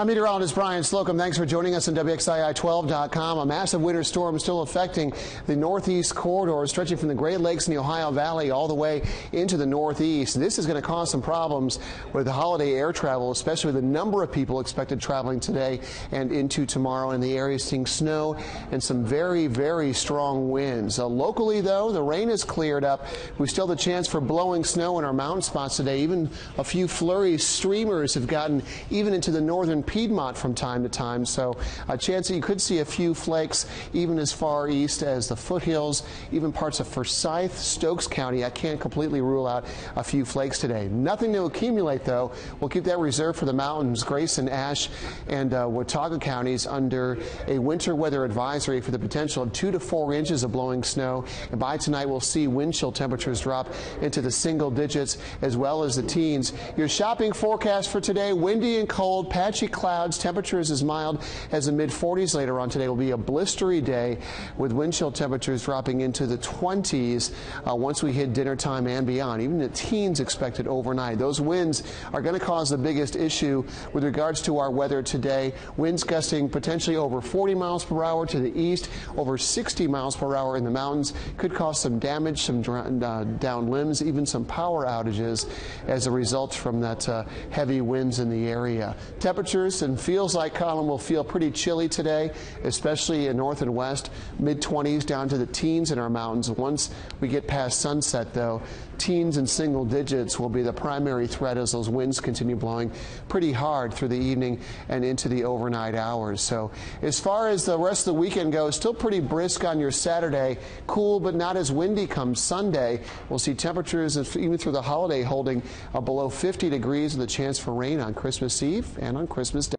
I'm meteorologist Brian Slocum. Thanks for joining us on WXII12.com. A massive winter storm still affecting the northeast corridor, stretching from the Great Lakes and the Ohio Valley all the way into the northeast. This is going to cause some problems with the holiday air travel, especially the number of people expected traveling today and into tomorrow in the area, seeing snow and some very, very strong winds. Uh, locally, though, the rain has cleared up. We still have the chance for blowing snow in our mountain spots today. Even a few flurries, streamers have gotten even into the northern Piedmont from time to time, so a chance that you could see a few flakes even as far east as the foothills, even parts of Forsyth, Stokes County. I can't completely rule out a few flakes today. Nothing to accumulate, though. We'll keep that reserved for the mountains. Grayson, Ashe, and uh, Watauga counties under a winter weather advisory for the potential of two to four inches of blowing snow. And by tonight, we'll see wind chill temperatures drop into the single digits as well as the teens. Your shopping forecast for today windy and cold, patchy clouds. Temperatures as mild as the mid 40s later on today will be a blistery day with wind chill temperatures dropping into the 20s uh, once we hit dinner time and beyond. Even the teens expected overnight. Those winds are going to cause the biggest issue with regards to our weather today. Winds gusting potentially over 40 miles per hour to the east, over 60 miles per hour in the mountains. Could cause some damage, some uh, down limbs, even some power outages as a result from that uh, heavy winds in the area. Temperatures and feels like Colin will feel pretty chilly today, especially in north and west, mid 20s down to the teens in our mountains. Once we get past sunset, though, teens and single digits will be the primary threat as those winds continue blowing pretty hard through the evening and into the overnight hours. So, as far as the rest of the weekend goes, still pretty brisk on your Saturday, cool but not as windy come Sunday. We'll see temperatures even through the holiday holding uh, below 50 degrees with a chance for rain on Christmas Eve and on Christmas Day.